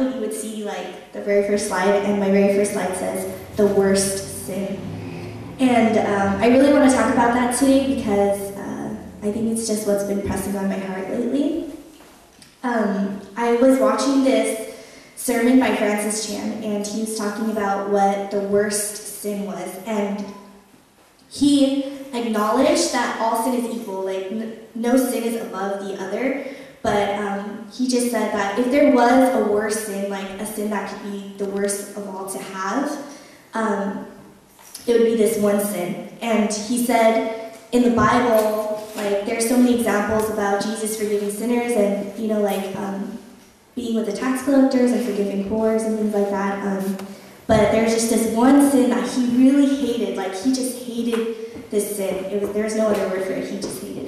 You would see like the very first slide, and my very first slide says the worst sin. And um, I really want to talk about that today because uh, I think it's just what's been pressing on my heart lately. Um, I was watching this sermon by Francis Chan, and he was talking about what the worst sin was, and he acknowledged that all sin is equal, like no sin is above the other. But um, he just said that if there was a worse sin, like a sin that could be the worst of all to have, um, it would be this one sin. And he said in the Bible, like there's so many examples about Jesus forgiving sinners and you know like um, being with the tax collectors and forgiving poor and things like that. Um, but there's just this one sin that he really hated. Like he just hated this sin. It was there's no other word for it. He just hated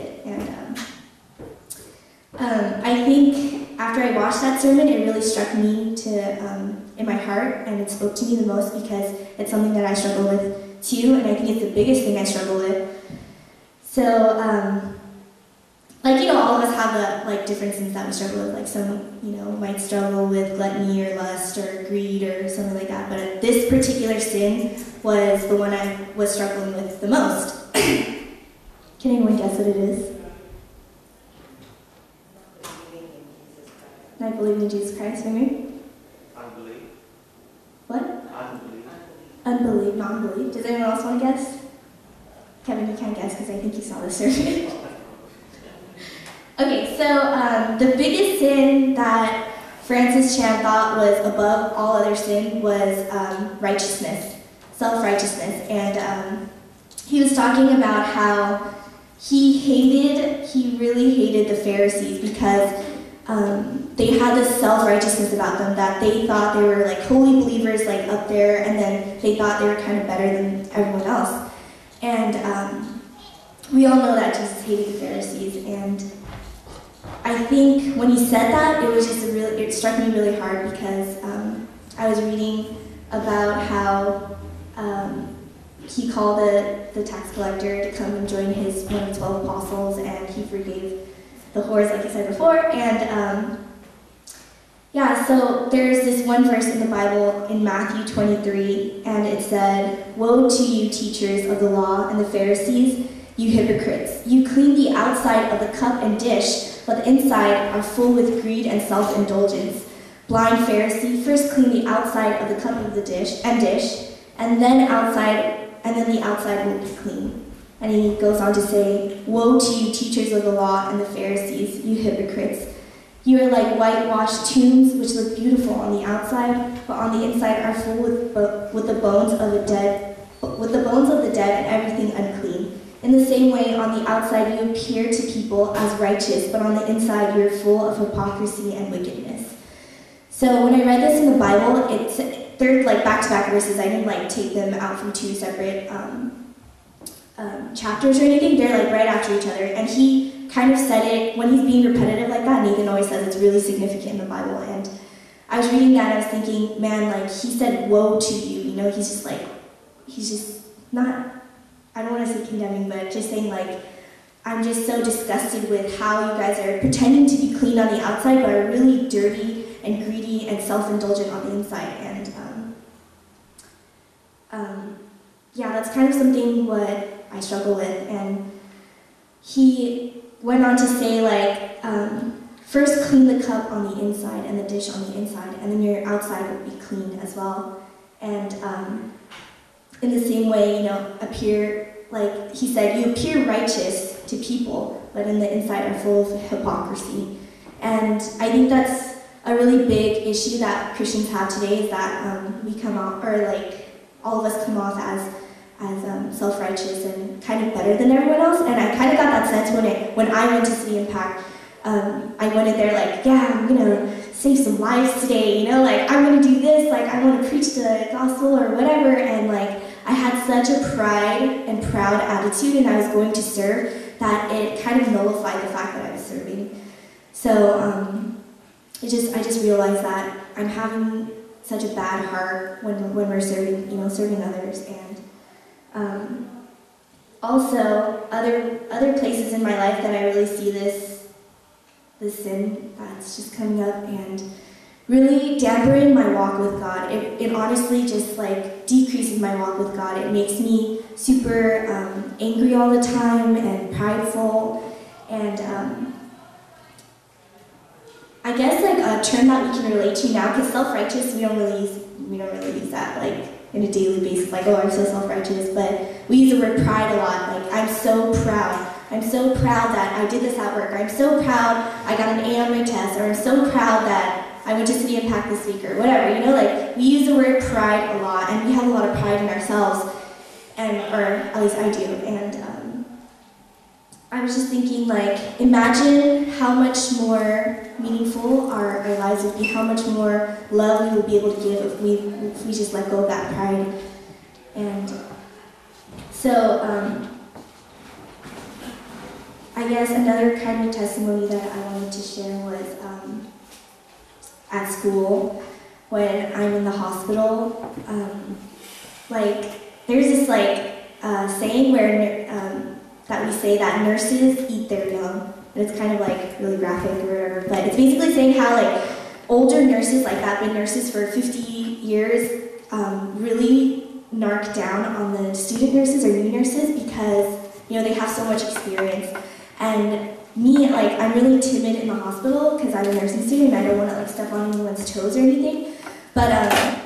um, I think after I watched that sermon, it really struck me to um, in my heart, and it spoke to me the most because it's something that I struggle with too, and I think it's the biggest thing I struggle with. So, um, like you know, all of us have the like different sins that we struggle with. Like some, you know, might struggle with gluttony or lust or greed or something like that. But this particular sin was the one I was struggling with the most. Can anyone guess what it is? Not believe in Jesus Christ, maybe? Unbelief. What? Unbelief. Unbelief, non-belief. Does anyone else want to guess? Kevin, you can't guess because I think you saw the survey. okay, so um, the biggest sin that Francis Chan thought was above all other sin was um, righteousness, self-righteousness, and um, he was talking about how he hated, he really hated the Pharisees because um, they had this self-righteousness about them that they thought they were like holy believers like up there and then they thought they were kind of better than everyone else. And um, we all know that jesus hated the pharisees and i think when he said that it was just a really it struck me really hard because um, i was reading about how um, he called the, the tax collector to come and join his one of 12 apostles and he forgave the whores, like I said before. And um, yeah, so there's this one verse in the Bible in Matthew 23, and it said, Woe to you, teachers of the law and the Pharisees, you hypocrites! You clean the outside of the cup and dish, but the inside are full with greed and self indulgence. Blind Pharisee, first clean the outside of the cup of the dish and dish, and then outside, and then the outside will be clean. And he goes on to say, Woe to you, teachers of the law and the Pharisees, you hypocrites! You are like whitewashed tombs, which look beautiful on the outside, but on the inside are full with, with the bones of the dead, with the bones of the dead and everything unclean. In the same way, on the outside you appear to people as righteous, but on the inside you are full of hypocrisy and wickedness. So when I read this in the Bible, it's they're like back-to-back verses. I didn't like take them out from two separate um, um, chapters or anything. They're like right after each other, and he kind of said it when he's being repetitive like that. Nathan always says it's really significant in the Bible, and I was reading that and I was thinking, man, like he said, "Woe to you!" You know, he's just like, he's just not. I don't want to say condemning, but just saying like, I'm just so disgusted with how you guys are pretending to be clean on the outside, but are really dirty and greedy and self-indulgent on the inside. And um, um, yeah, that's kind of something what I struggle with. And he went on to say like, um, first clean the cup on the inside and the dish on the inside, and then your outside will be clean as well. And um, in the same way, you know, appear like he said, you appear righteous to people, but in the inside are full of hypocrisy. And I think that's a really big issue that Christians have today is that um, we come off, or like all of us come off as as um, self-righteous and kind of better than everyone else. And I kind of got that sense when it when I went to City Impact. Um, I went in there like, yeah, I'm gonna save some lives today, you know, like I'm gonna do this, like I want to preach the gospel or whatever. And like I had such a pride and proud attitude, and I was going to serve that it kind of nullified the fact that I was serving. So um, it just I just realized that I'm having such a bad heart when when we're serving, you know, serving others and. Um, also, other other places in my life that I really see this this sin that's just coming up, and really dampen my walk with God. It, it honestly just like decreases my walk with God. It makes me super um, angry all the time and prideful. And um, I guess like a term that we can relate to now, because self-righteous, we don't really we don't really use that like in a daily basis, like oh I'm so self-righteous. But we use the word pride a lot. Like I'm so proud. I'm so proud that I did this at work. Or I'm so proud I got an A on my test. Or I'm so proud that I went to City Impact this week or whatever. You know, like we use the word pride a lot, and we have a lot of pride in ourselves, and or at least I do. And um, I was just thinking, like, imagine how much more meaningful our, our lives would be, how much more love we would be able to give if we if we just let go of that pride. And so. Um, I guess another kind of testimony that I wanted to share was um, at school when I'm in the hospital. Um, like, there's this like uh, saying where um, that we say that nurses eat their young. And it's kind of like really graphic or whatever, but it's basically saying how like older nurses like that, been nurses for 50 years, um, really narc down on the student nurses or new nurses because you know they have so much experience. And me, like, I'm really timid in the hospital because I'm a nursing student and I don't want to like step on anyone's toes or anything. But um,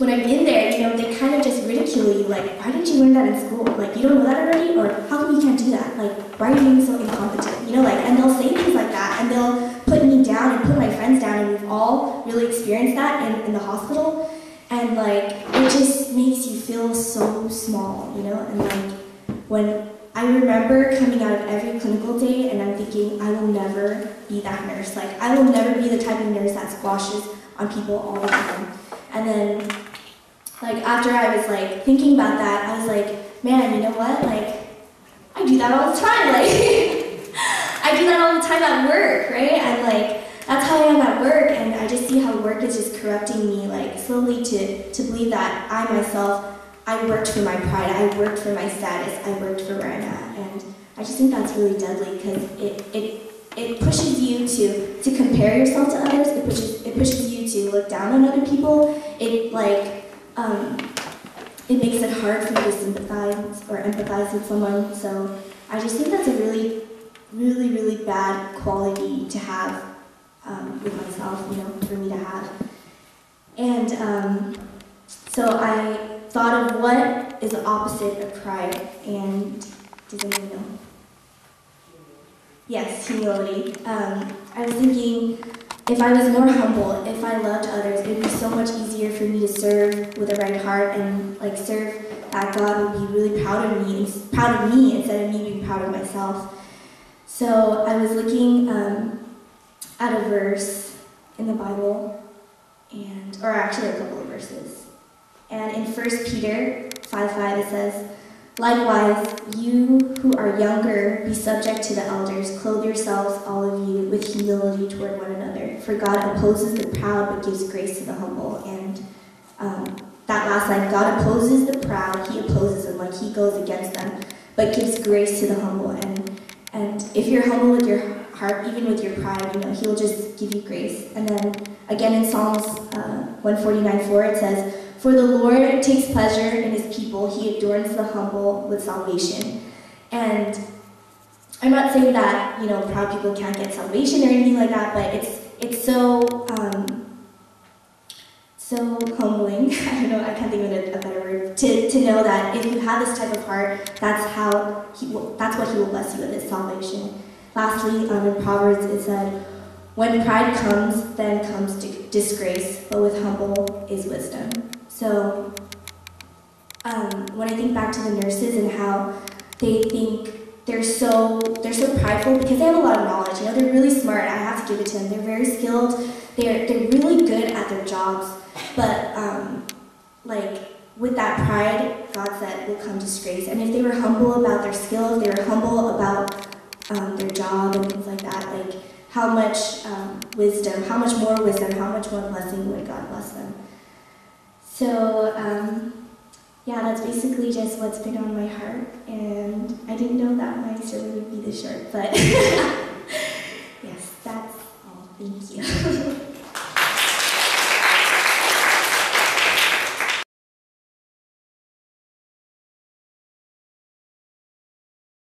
when I'm in there, you know, they kind of just ridicule you, like, why didn't you learn that in school? Like, you don't know that already? Or how come you can't do that? Like, why are you being so incompetent? You know, like, and they'll say things like that, and they'll put me down and put my friends down, and we've all really experienced that in, in the hospital. And like, it just makes you feel so small, you know? And like, when I remember coming out of every clinical day and I'm thinking, I will never be that nurse. Like, I will never be the type of nurse that squashes on people all the time. And then, like, after I was, like, thinking about that, I was like, man, you know what? Like, I do that all the time. Like, I do that all the time at work, right? And, like, that's how I am at work. And I just see how work is just corrupting me, like, slowly to, to believe that I myself I worked for my pride, I worked for my status, I worked for where I'm at. And I just think that's really deadly because it, it, it pushes you to, to compare yourself to others, it pushes, it pushes you to look down on other people, it like, um, it makes it hard for me to sympathize or empathize with someone. So I just think that's a really, really, really bad quality to have um, with myself, you know, for me to have. And um, so I thought of what is the opposite of pride, and does anyone know? Yes, humility. Um, I was thinking if I was more humble, if I loved others, it would be so much easier for me to serve with a right heart and like serve that God would be really proud of me, proud of me instead of me being proud of myself. So I was looking um, at a verse in the Bible, and or actually a couple of verses. And in 1 Peter 5 5, it says, Likewise, you who are younger, be subject to the elders. Clothe yourselves, all of you, with humility toward one another. For God opposes the proud, but gives grace to the humble. And um, that last line, God opposes the proud, He opposes them, like He goes against them, but gives grace to the humble. And and if you're humble with your heart, even with your pride, you know, He'll just give you grace. And then again in Psalms uh, 149 4, it says, for the Lord takes pleasure in his people. He adorns the humble with salvation. And I'm not saying that, you know, proud people can't get salvation or anything like that, but it's it's so um, so humbling. I don't know, I can't think of a, a, better word to, to know that if you have this type of heart, that's how he will, that's what he will bless you with is salvation. Lastly, um, in Proverbs it said, "When pride comes, then comes disgrace, but with humble is wisdom." So um, when I think back to the nurses and how they think they're so they're so prideful because they have a lot of knowledge. You know, they're really smart. I have to give it to them. They're very skilled. They're they're really good at their jobs. But um, like with that pride, God said will come disgrace. And if they were humble about their skills, they were humble about um, their job and things like that. Like how much um, wisdom, how much more wisdom, how much more blessing would God bless them? So um, yeah, that's basically just what's been on my heart. And I didn't know that my sermon would be this short, but